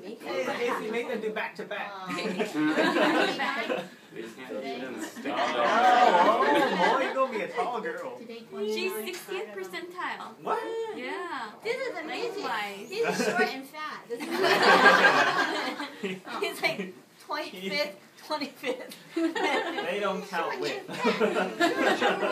Make Hey, Casey, make them do back to back. Just can't do Oh, oh, boy, you're gonna be a tall girl. She's 60th percentile. What? Yeah. This is amazing. He's short and fat. He's like 25th, 25th. They don't count width.